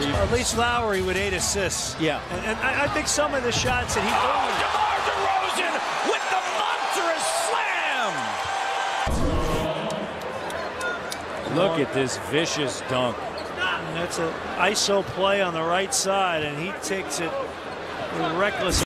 Or At least Lowry with eight assists. Yeah. And, and I, I think some of the shots that he. Oh, DeMar DeRozan with the monstrous slam. Look at this vicious dunk. And that's an ISO play on the right side, and he takes it with reckless.